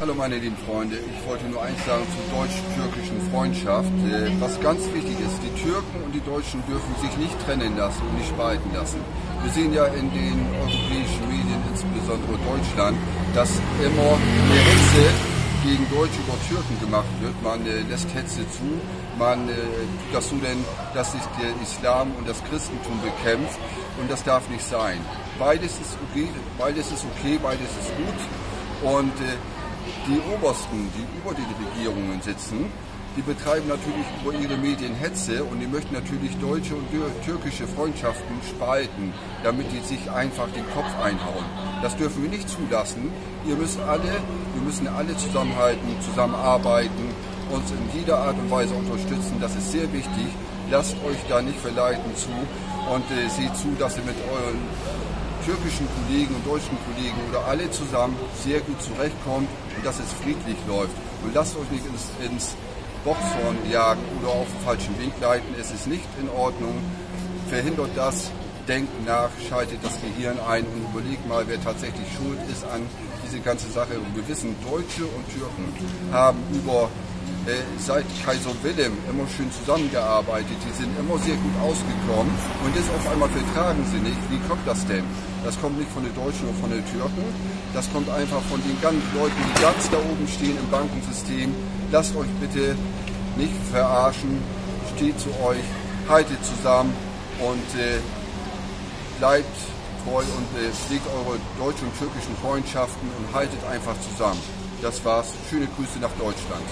Hallo meine lieben Freunde, ich wollte nur eins sagen zur deutsch-türkischen Freundschaft. Äh, was ganz wichtig ist, die Türken und die Deutschen dürfen sich nicht trennen lassen und nicht spalten lassen. Wir sehen ja in den europäischen Medien, insbesondere Deutschland, dass immer eine Hetze gegen Deutsche über Türken gemacht wird. Man äh, lässt Hetze zu, man äh, tut das so denn, dass sich der Islam und das Christentum bekämpft und das darf nicht sein. Beides ist okay, beides ist okay, beides ist gut und äh, die Obersten, die über den Regierungen sitzen, die betreiben natürlich über ihre Medien Hetze und die möchten natürlich deutsche und türkische Freundschaften spalten, damit die sich einfach den Kopf einhauen. Das dürfen wir nicht zulassen. Ihr müsst alle, wir müssen alle zusammenhalten, zusammenarbeiten, uns in jeder Art und Weise unterstützen. Das ist sehr wichtig. Lasst euch da nicht verleiten zu und äh, seht zu, dass ihr mit euren türkischen Kollegen und deutschen Kollegen oder alle zusammen sehr gut zurechtkommt und dass es friedlich läuft. Und lasst euch nicht ins, ins Boxhorn jagen oder auf den falschen Weg leiten. Es ist nicht in Ordnung. Verhindert das, denkt nach, schaltet das Gehirn ein und überlegt mal, wer tatsächlich schuld ist an diese ganze Sache. Und wir wissen, Deutsche und Türken haben über seit Kaiser Wilhelm immer schön zusammengearbeitet. Die sind immer sehr gut ausgekommen. Und jetzt auf einmal vertragen sie nicht. Wie kommt das denn? Das kommt nicht von den Deutschen oder von den Türken. Das kommt einfach von den ganzen Leuten, die ganz da oben stehen im Bankensystem. Lasst euch bitte nicht verarschen. Steht zu euch, haltet zusammen und äh, bleibt treu und äh, pflegt eure deutschen und türkischen Freundschaften und haltet einfach zusammen. Das war's. Schöne Grüße nach Deutschland.